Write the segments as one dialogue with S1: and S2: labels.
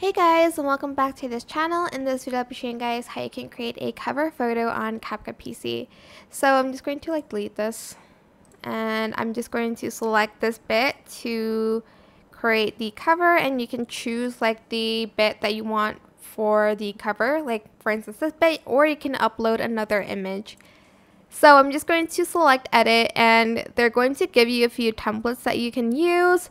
S1: Hey guys and welcome back to this channel. In this video I'll be showing you guys how you can create a cover photo on CapCut PC. So I'm just going to like delete this and I'm just going to select this bit to create the cover and you can choose like the bit that you want for the cover like for instance this bit or you can upload another image. So I'm just going to select edit and they're going to give you a few templates that you can use.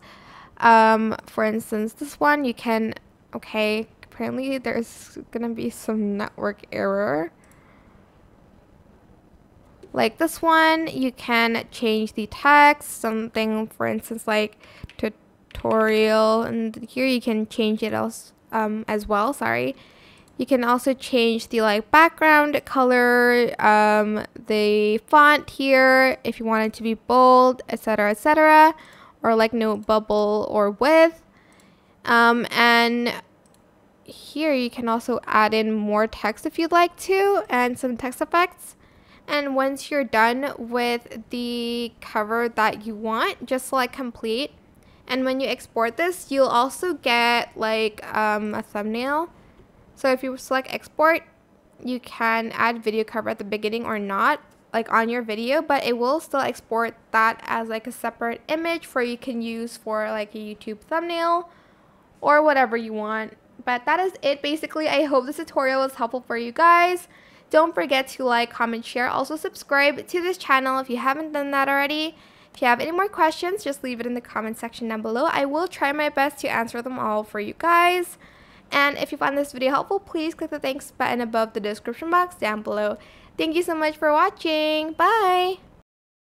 S1: Um, for instance this one you can Okay, apparently there's gonna be some network error. Like this one, you can change the text, something for instance like tutorial, and here you can change it else, um, as well, sorry. You can also change the like background color, um, the font here, if you want it to be bold, etc, etc, or like no bubble or width. Um, and here you can also add in more text if you'd like to and some text effects. And once you're done with the cover that you want, just select complete. And when you export this, you'll also get like um, a thumbnail. So if you select export, you can add video cover at the beginning or not like on your video but it will still export that as like a separate image for you can use for like a YouTube thumbnail or whatever you want. But that is it basically. I hope this tutorial was helpful for you guys. Don't forget to like, comment, share. Also subscribe to this channel if you haven't done that already. If you have any more questions, just leave it in the comment section down below. I will try my best to answer them all for you guys. And if you found this video helpful, please click the thanks button above the description box down below. Thank you so much for watching. Bye!